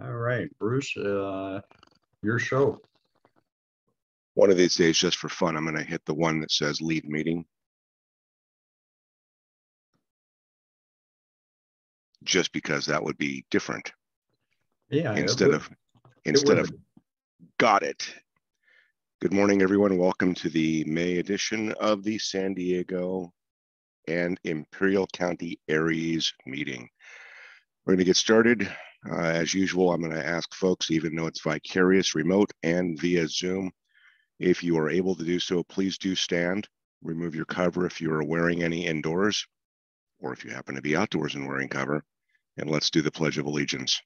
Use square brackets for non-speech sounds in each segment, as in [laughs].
All right, Bruce, uh, your show. One of these days, just for fun, I'm going to hit the one that says lead meeting. Just because that would be different Yeah. instead would- of, instead of got it. Good morning, everyone. Welcome to the May edition of the San Diego and Imperial County ARES meeting. We're going to get started. Uh, as usual, I'm going to ask folks, even though it's vicarious, remote, and via Zoom, if you are able to do so, please do stand. Remove your cover if you are wearing any indoors, or if you happen to be outdoors and wearing cover. And let's do the Pledge of Allegiance.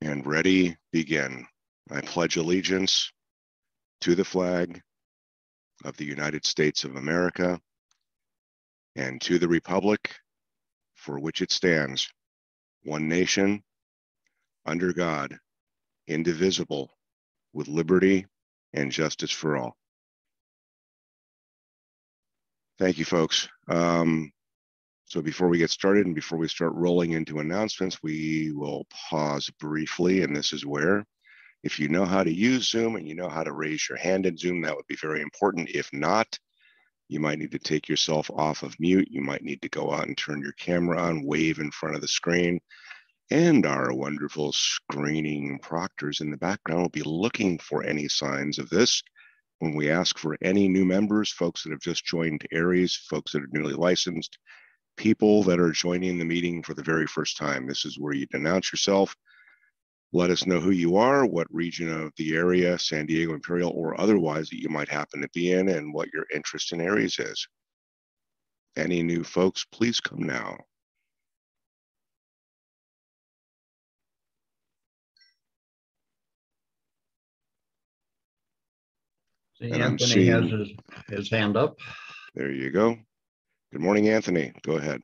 And ready, begin. I pledge allegiance to the flag of the United States of America and to the republic for which it stands, one nation, under God, indivisible, with liberty and justice for all. Thank you, folks. Um, so before we get started and before we start rolling into announcements, we will pause briefly, and this is where, if you know how to use Zoom and you know how to raise your hand in Zoom, that would be very important. If not, you might need to take yourself off of mute. You might need to go out and turn your camera on, wave in front of the screen. And our wonderful screening proctors in the background will be looking for any signs of this when we ask for any new members, folks that have just joined ARES, folks that are newly licensed, people that are joining the meeting for the very first time. This is where you announce yourself. Let us know who you are, what region of the area, San Diego Imperial, or otherwise that you might happen to be in, and what your interest in ARES is. Any new folks, please come now. See, And Anthony has his, his hand up. There you go. Good morning, Anthony. Go ahead.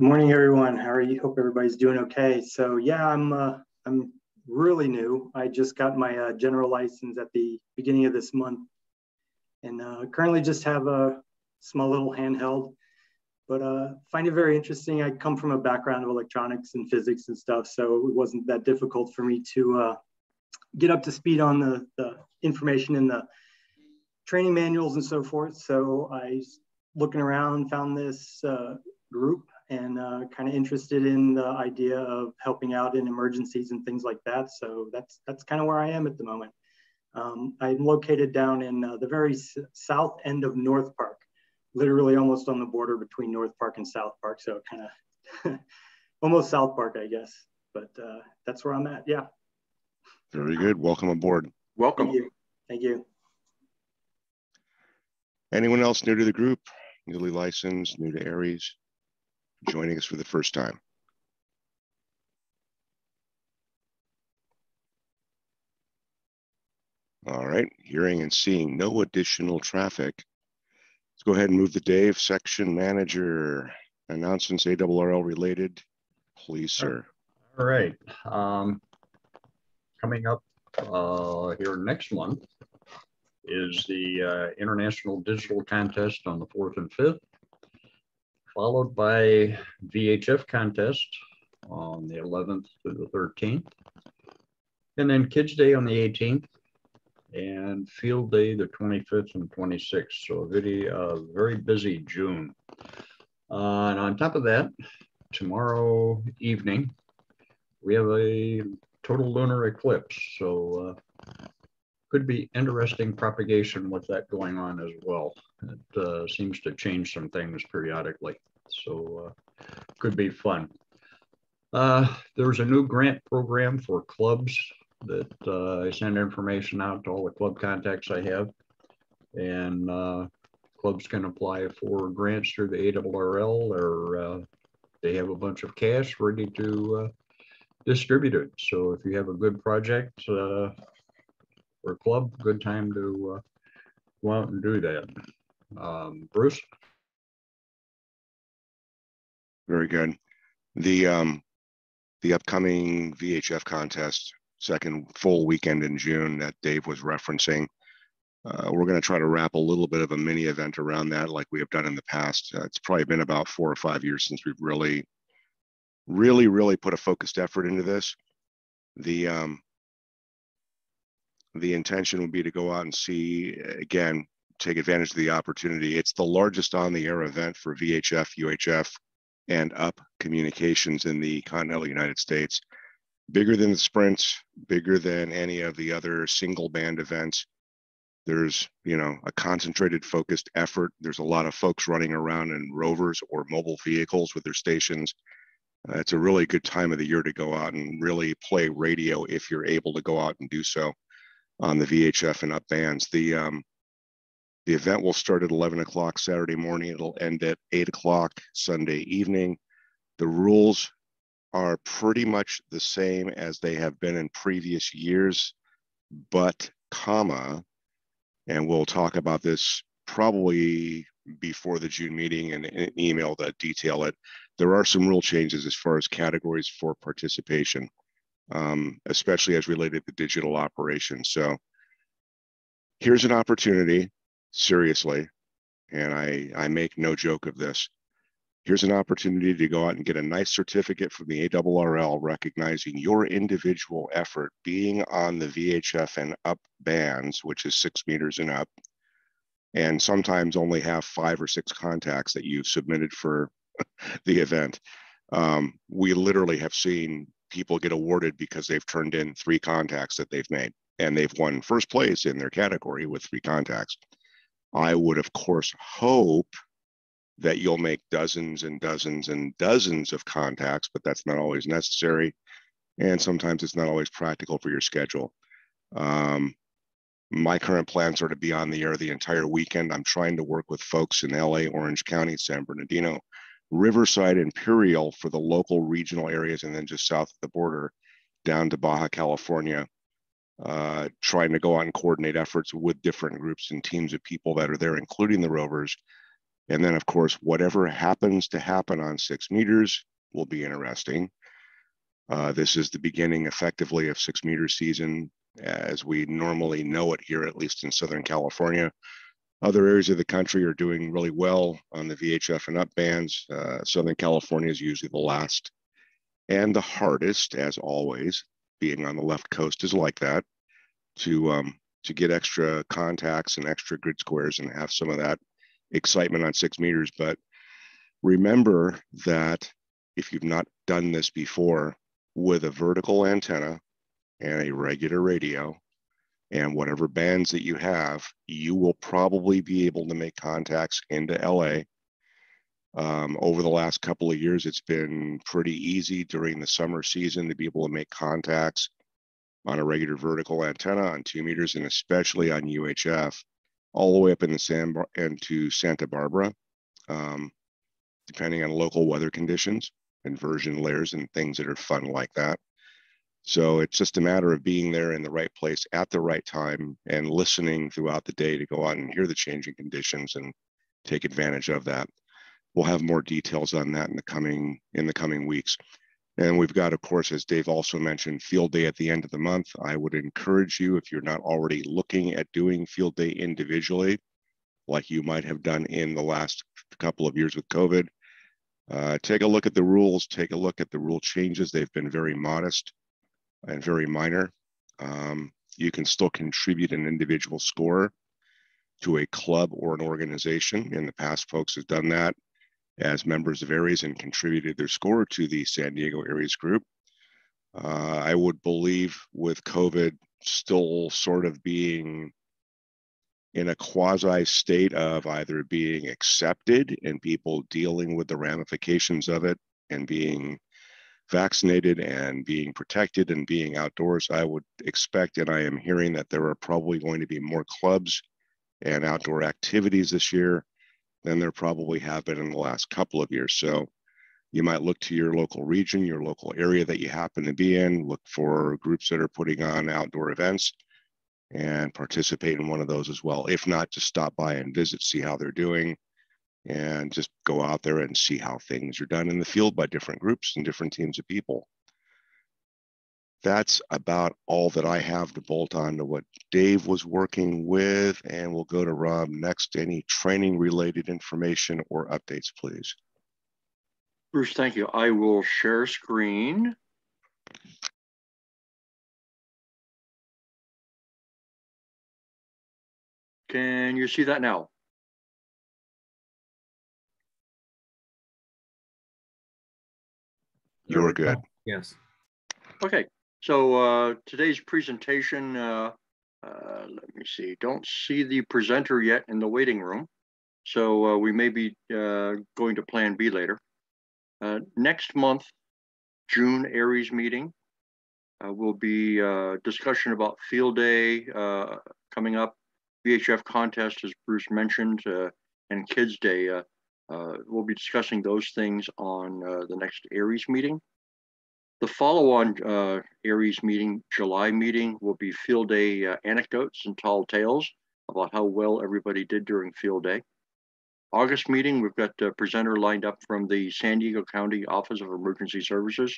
Good morning, everyone. How are you? Hope everybody's doing okay. So yeah, I'm uh, I'm really new. I just got my uh, general license at the beginning of this month, and uh, currently just have a small little handheld. But uh, find it very interesting. I come from a background of electronics and physics and stuff, so it wasn't that difficult for me to uh, get up to speed on the, the information in the training manuals and so forth. So I looking around found this uh, group and uh, kind of interested in the idea of helping out in emergencies and things like that. So that's that's kind of where I am at the moment. Um, I'm located down in uh, the very s- south end of North Park, literally almost on the border between North Park and South Park. So kind of [laughs] almost South Park, I guess. But uh, that's where I'm at. Yeah. Very good. Welcome aboard. Welcome. Thank you. Thank you. Anyone else new to the group, newly licensed, new to ARES, joining us for the first time? All right, hearing and seeing no additional traffic. Let's go ahead and move the Dave section manager announcements ARRL related. Please, sir. All right. Um, coming up uh, here next month is the uh, International Digital Contest on the 4th and 5th, followed by VHF contest on the 11th to the 13th, and then Kids Day on the 18th, and Field Day the 25th and 26th. So a video, uh, very busy June. Uh, and on top of that, tomorrow evening, we have a total lunar eclipse. So uh, could be interesting propagation with that going on as well. It uh, seems to change some things periodically. So uh, could be fun. Uh, there's a new grant program for clubs that uh, I send information out to all the club contacts I have. And uh, clubs can apply for grants through the ARRL or uh, they have a bunch of cash ready to uh, distribute it. So if you have a good project or club, good time to go out and do that. Um, Bruce? Very good. The um, the upcoming VHF contest, second full weekend in June that Dave was referencing. Uh, we're going to try to wrap a little bit of a mini event around that like we have done in the past. Uh, it's probably been about four or five years since we've really, really, really put a focused effort into this. The um, the intention would be to go out and see again, take advantage of the opportunity. It's the largest on the air event for VHF, UHF, and UP communications in the continental United States. Bigger than the sprints, bigger than any of the other single band events. There's, you know, a concentrated, focused effort. There's a lot of folks running around in rovers or mobile vehicles with their stations. Uh, it's a really good time of the year to go out and really play radio if you're able to go out and do so on the VHF and up bands. The um, the event will start at 11 o'clock Saturday morning. It'll end at 8 o'clock Sunday evening. The rules are pretty much the same as they have been in previous years, but comma, and we'll talk about this probably before the June meeting and an email that detail it. There are some rule changes as far as categories for participation um, especially as related to digital operations. So here's an opportunity, seriously, and I, I make no joke of this. Here's an opportunity to go out and get a nice certificate from the ARRL recognizing your individual effort being on the VHF and up bands, which is six meters and up, and sometimes only have five or six contacts that you've submitted for [laughs] the event. Um, we literally have seen people get awarded because they've turned in three contacts that they've made and they've won first place in their category with three contacts. I would, of course, hope that you'll make dozens and dozens and dozens of contacts, but that's not always necessary. And sometimes it's not always practical for your schedule. Um, my current plans are to be on the air the entire weekend. I'm trying to work with folks in LA, Orange County, San Bernardino, Riverside, Imperial for the local regional areas, and then just south of the border down to Baja California, uh, trying to go out and coordinate efforts with different groups and teams of people that are there, including the rovers. And then, of course, whatever happens to happen on six meters will be interesting. Uh, this is the beginning effectively of six meter season as we normally know it here, at least in Southern California. Other areas of the country are doing really well on the VHF and up bands. Uh, Southern California is usually the last and the hardest, as always. Being on the left coast is like that to um, to get extra contacts and extra grid squares and have some of that excitement on six meters. But remember that if you've not done this before with a vertical antenna and a regular radio, and whatever bands that you have, you will probably be able to make contacts into LA. Um, over the last couple of years, it's been pretty easy during the summer season to be able to make contacts on a regular vertical antenna on two meters and especially on UHF, all the way up in the San and to Santa Barbara, um, depending on local weather conditions, inversion layers and things that are fun like that. So it's just a matter of being there in the right place at the right time and listening throughout the day to go out and hear the changing conditions and take advantage of that. We'll have more details on that in the coming in the coming weeks. And we've got, of course, as Dave also mentioned, field day at the end of the month. I would encourage you, if you're not already looking at doing field day individually, like you might have done in the last couple of years with COVID, uh, take a look at the rules, take a look at the rule changes. They've been very modest and very minor. Um, you can still contribute an individual score to a club or an organization. In the past, folks have done that as members of ARES and contributed their score to the San Diego ARES group. Uh, I would believe with COVID still sort of being in a quasi state of either being accepted and people dealing with the ramifications of it and being vaccinated and being protected and being outdoors, I would expect, and I am hearing that there are probably going to be more clubs and outdoor activities this year than there probably have been in the last couple of years. So you might look to your local region, your local area that you happen to be in, look for groups that are putting on outdoor events and participate in one of those as well. If not, just stop by and visit, see how they're doing and just go out there and see how things are done in the field by different groups and different teams of people. That's about all that I have to bolt on to what Dave was working with. And we'll go to Rob next. Any training related information or updates, please? Bruce, thank you. I will share screen. Can you see that now? You're good. Yes. Okay, so uh, today's presentation, uh, uh, let me see, don't see the presenter yet in the waiting room. So uh, we may be uh, going to plan B later. Uh, next month, June ARES meeting will be uh, discussion about field day coming up, VHF contest, as Bruce mentioned, and Kids Day. We'll be discussing those things on the next ARES meeting. The follow-on uh, ARES meeting, July meeting, will be field day uh, anecdotes and tall tales about how well everybody did during field day. August meeting, we've got a presenter lined up from the San Diego County Office of Emergency Services.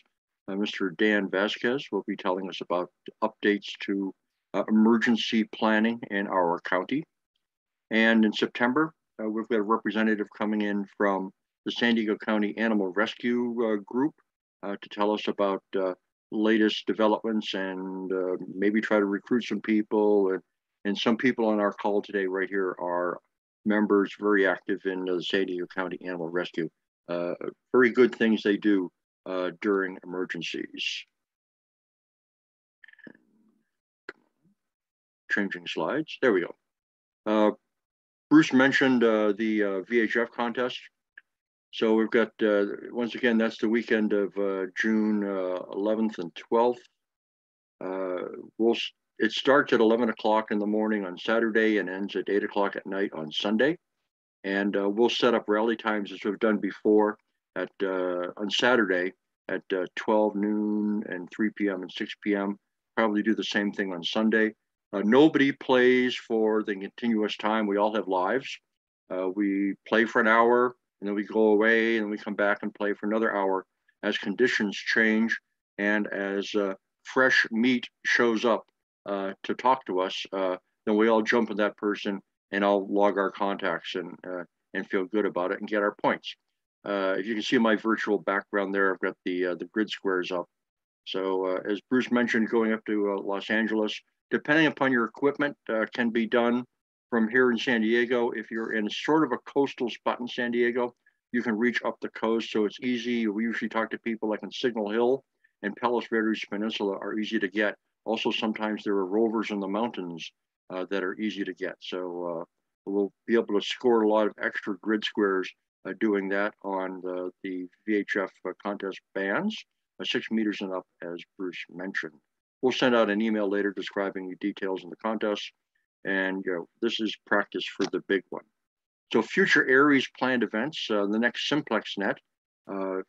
Uh, Mr. Dan Vasquez will be telling us about updates to uh, emergency planning in our county. And in September, uh, we've got a representative coming in from the San Diego County Animal Rescue uh, Group to tell us about uh, latest developments and uh, maybe try to recruit some people. And, and some people on our call today right here are members very active in the San Diego County Animal Rescue. Uh, very good things they do uh, during emergencies. Changing slides. There we go. Uh, Bruce mentioned uh, the uh, VHF contest. So we've got, uh, once again, that's the weekend of uh, June 11th and 12th. we'll, it starts at 11 o'clock in the morning on Saturday and ends at 8 o'clock at night on Sunday. And we'll set up rally times as we've done before at on Saturday at 12 noon and 3 p.m. and 6 p.m. Probably do the same thing on Sunday. Uh, nobody plays for the continuous time. We all have lives. Uh, we play for an hour and then we go away and we come back and play for another hour as conditions change and as uh, fresh meat shows up uh, to talk to us. Uh, then we all jump in that person and I'll log our contacts and uh, and feel good about it and get our points. if you can see my virtual background there, I've got the the grid squares up. So as Bruce mentioned, going up to Los Angeles, depending upon your equipment, uh, can be done from here in San Diego. If you're in sort of a coastal spot in San Diego, you can reach up the coast, so it's easy. We usually talk to people like in Signal Hill and Palos Verdes Peninsula are easy to get. Also, sometimes there are rovers in the mountains uh, that are easy to get. So uh, we'll be able to score a lot of extra grid squares uh, doing that on the, the VHF uh, contest bands, uh, six meters and up, as Bruce mentioned. We'll send out an email later describing the details in the contest. And you know, this is practice for the big one. So future ARES planned events, uh, the next Simplex Net, uh,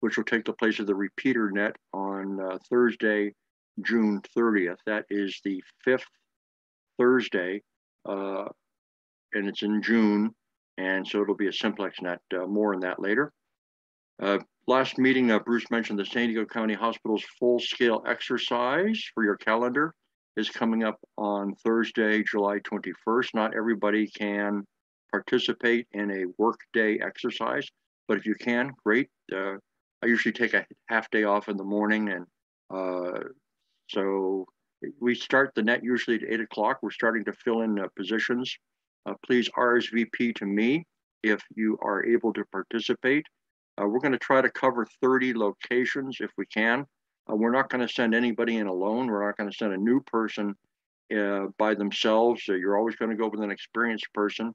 which will take the place of the repeater net on uh, Thursday, June 30th. That is the fifth Thursday, uh, and it's in June. And so it'll be a Simplex Net, uh, more on that later. Uh, last meeting, Bruce mentioned the San Diego County Hospital's full-scale exercise for your calendar is coming up on Thursday, July 21st. Not everybody can participate in a workday exercise, but if you can, great. Uh, I usually take a half day off in the morning, and uh, so we start the net usually at eight o'clock. We're starting to fill in uh, positions. Uh, please RSVP to me if you are able to participate. Uh, we're going to try to cover 30 locations if we can. Uh, we're not going to send anybody in alone. We're not going to send a new person uh, by themselves. you're always going to go with an experienced person.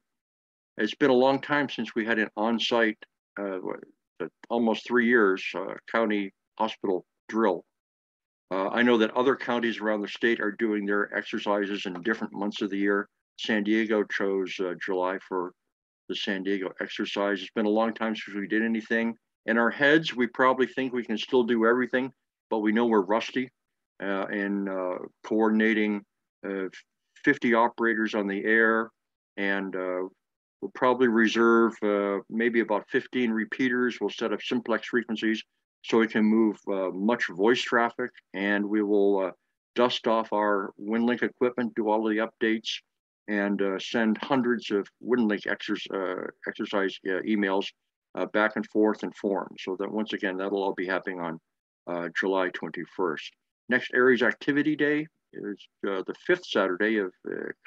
It's been a long time since we had an on-site, uh, almost three years, uh, county hospital drill. Uh, I know that other counties around the state are doing their exercises in different months of the year. San Diego chose July for the San Diego exercise. It's been a long time since we did anything. In our heads, we probably think we can still do everything, but we know we're rusty uh, in uh, coordinating uh, 50 operators on the air. And uh, we'll probably reserve maybe about 15 repeaters. We'll set up simplex frequencies so we can move much voice traffic and we will dust off our WinLink equipment, do all the updates, and uh, send hundreds of WinLink exercise, uh, exercise uh, emails back and forth in forums. So that once again, that'll all be happening on July 21st. Next ARES Activity Day is the fifth Saturday of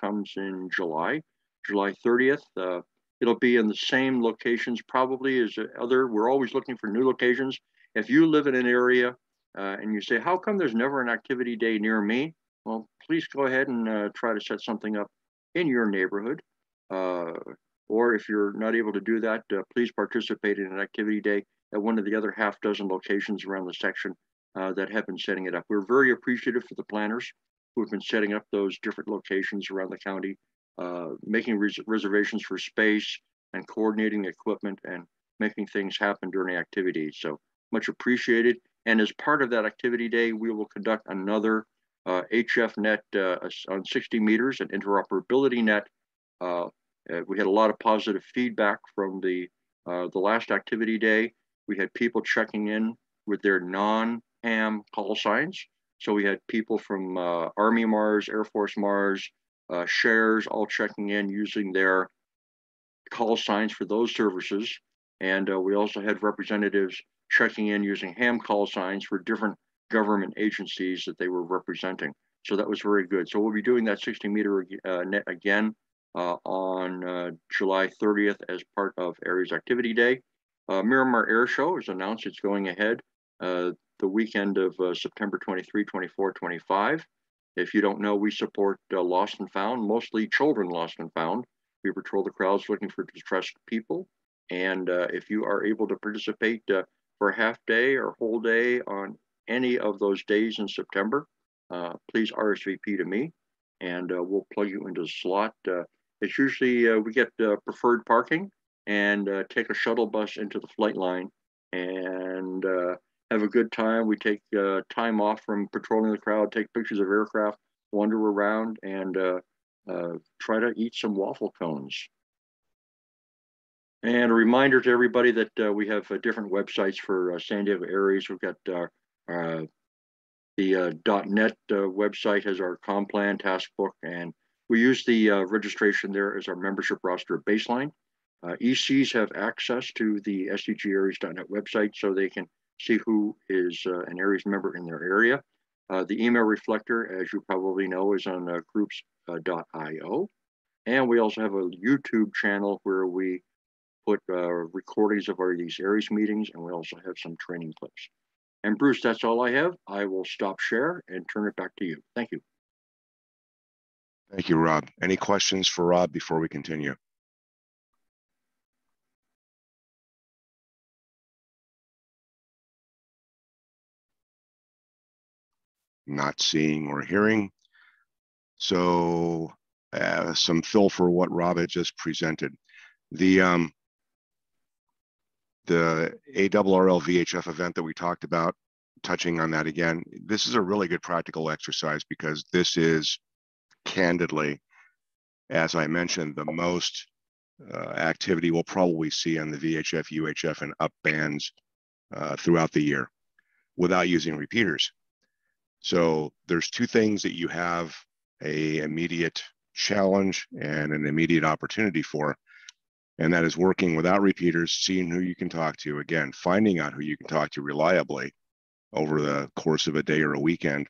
comes in July, July 30th. it'll be in the same locations probably as other. We're always looking for new locations. If you live in an area uh, and you say, how come there's never an activity day near me? Well, please go ahead and uh, try to set something up in your neighborhood. Uh, or if you're not able to do that, uh, please participate in an activity day at one of the other half dozen locations around the section uh, that have been setting it up. We're very appreciative for the planners who have been setting up those different locations around the county, uh, making res reservations for space and coordinating equipment and making things happen during the activity. So much appreciated. And as part of that activity day, we will conduct another uh, HF net uh, on 60 meters, an interoperability net. Uh, uh, we had a lot of positive feedback from the, uh, the last activity day. We had people checking in with their non-ham call signs. So we had people from uh, Army MARS, Air Force MARS, SHARES all checking in using their call signs for those services. And we also had representatives checking in using ham call signs for different government agencies that they were representing. So that was very good. So we'll be doing that 60 meter uh, net again uh, on uh, July 30th as part of ARES Activity Day. Uh, Miramar Air Show has announced it's going ahead uh, the weekend of uh, September 23, 24, 25. If you don't know, we support lost and found, mostly children lost and found. We patrol the crowds looking for distressed people. And if you are able to participate for a half day or whole day on any of those days in September, uh, please RSVP to me and uh, we'll plug you into the slot. Uh, it's usually uh, we get uh, preferred parking and uh, take a shuttle bus into the flight line and have a good time. We take time off from patrolling the crowd, take pictures of aircraft, wander around, and try to eat some waffle cones. And a reminder to everybody that uh, we have uh, different websites for uh, San Diego ARES. We've got uh, uh, the uh, .NET website has our Complan task book, and we use the registration there as our membership roster baseline. Uh, ECs have access to the SDGARES.net website so they can see who is uh, an ARES member in their area. Uh, the email reflector, as you probably know, is on groups.io. And we also have a YouTube channel where we put uh, recordings of our these ARES meetings, and we also have some training clips. And Bruce, that's all I have. I will stop share and turn it back to you. Thank you. Thank you, Rob. Any questions for Rob before we continue? Not seeing or hearing. So uh, some fill for what Rob had just presented. The um, the ARRL VHF event that we talked about, touching on that again, this is a really good practical exercise because this is candidly, as I mentioned, the most uh, activity we'll probably see on the VHF, UHF, and up bands uh, throughout the year without using repeaters. So there's two things that you have a immediate challenge and an immediate opportunity for and that is working without repeaters, seeing who you can talk to, again, finding out who you can talk to reliably over the course of a day or a weekend,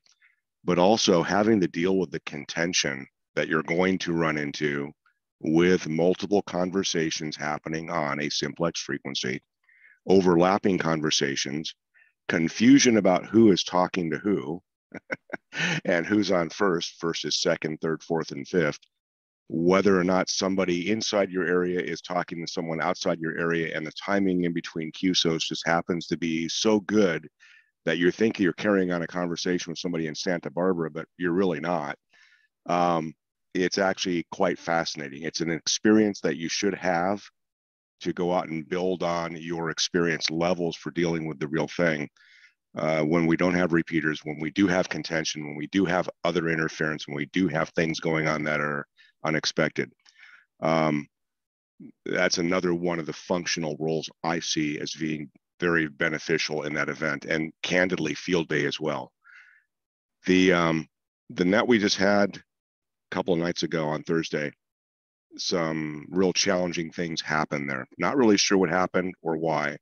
but also having to deal with the contention that you're going to run into with multiple conversations happening on a simplex frequency, overlapping conversations, confusion about who is talking to who, and who's on first versus second, third, fourth, and fifth, whether or not somebody inside your area is talking to someone outside your area and the timing in between QSOs just happens to be so good that you're thinking you're carrying on a conversation with somebody in Santa Barbara, but you're really not. Um, it's actually quite fascinating. It's an experience that you should have to go out and build on your experience levels for dealing with the real thing. Uh, when we don't have repeaters, when we do have contention, when we do have other interference, when we do have things going on that are unexpected. Um, that's another one of the functional roles I see as being very beneficial in that event and candidly field day as well. The um, the net we just had a couple of nights ago on Thursday, some real challenging things happened there. Not really sure what happened or why,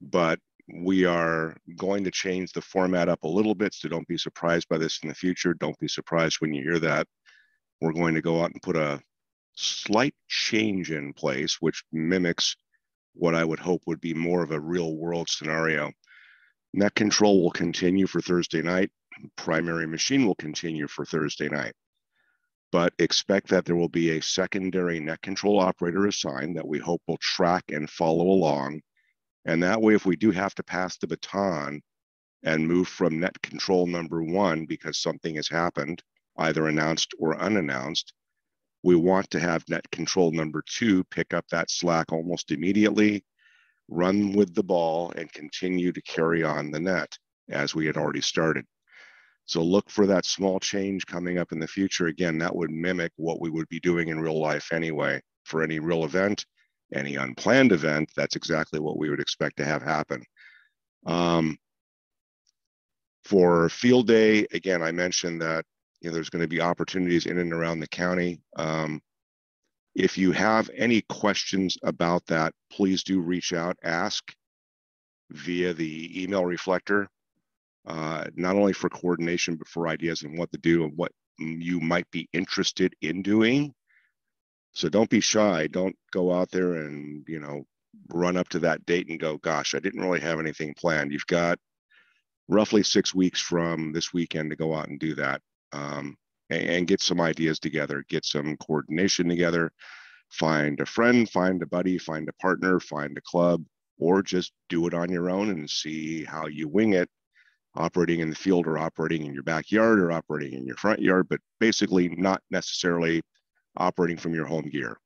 but we are going to change the format up a little bit. So don't be surprised by this in the future. Don't be surprised when you hear that. We're going to go out and put a slight change in place, which mimics what I would hope would be more of a real world scenario. Net control will continue for Thursday night. Primary machine will continue for Thursday night. But expect that there will be a secondary net control operator assigned that we hope will track and follow along. And that way, if we do have to pass the baton and move from net control number one because something has happened, either announced or unannounced, we want to have net control number two pick up that slack almost immediately, run with the ball, and continue to carry on the net as we had already started. So look for that small change coming up in the future. Again, that would mimic what we would be doing in real life anyway. For any real event, any unplanned event, that's exactly what we would expect to have happen. Um, for field day, again, I mentioned that you know, there's going to be opportunities in and around the county. Um, if you have any questions about that, please do reach out, ask via the email reflector, uh, not only for coordination, but for ideas and what to do and what you might be interested in doing. So don't be shy. Don't go out there and, you know, run up to that date and go, gosh, I didn't really have anything planned. You've got roughly six weeks from this weekend to go out and do that um, and, and get some ideas together, get some coordination together, find a friend, find a buddy, find a partner, find a club, or just do it on your own and see how you wing it operating in the field or operating in your backyard or operating in your front yard, but basically not necessarily operating from your home gear.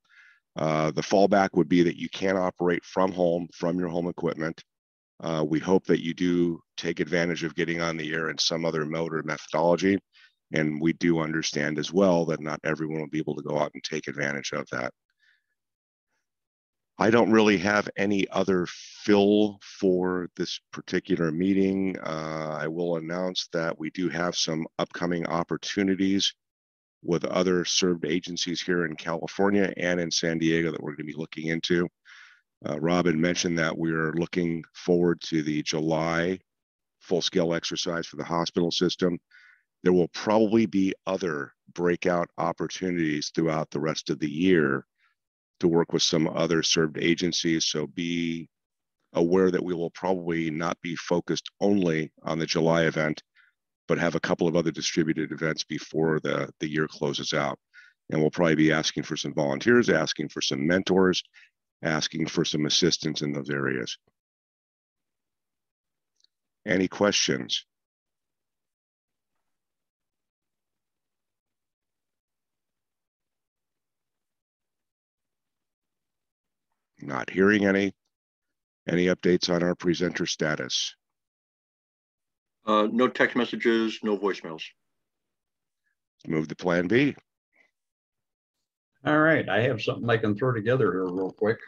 Uh, the fallback would be that you can't operate from home, from your home equipment. Uh, we hope that you do take advantage of getting on the air in some other mode or methodology. And we do understand as well that not everyone will be able to go out and take advantage of that. I don't really have any other fill for this particular meeting. Uh, I will announce that we do have some upcoming opportunities with other served agencies here in California and in San Diego that we're going to be looking into. Uh, Robin mentioned that we're looking forward to the July full scale exercise for the hospital system there will probably be other breakout opportunities throughout the rest of the year to work with some other served agencies. So be aware that we will probably not be focused only on the July event, but have a couple of other distributed events before the, the year closes out. And we'll probably be asking for some volunteers, asking for some mentors, asking for some assistance in those areas. Any questions? Not hearing any. Any updates on our presenter status? Uh, no text messages, no voicemails. Let's move to plan B. All right, I have something I can throw together here real quick.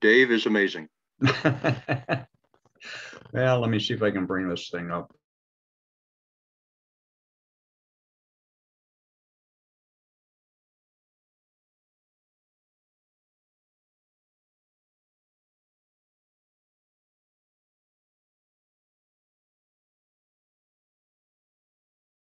Dave is amazing. [laughs] Well, let me see if I can bring this thing up.